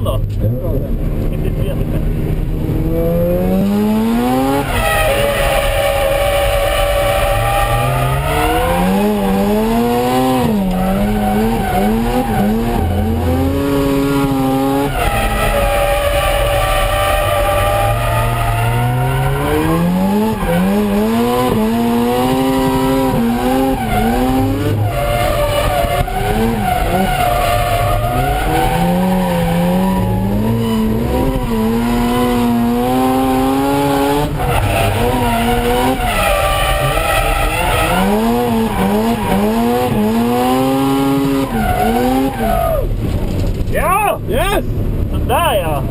不冷 Yes! Så där ja!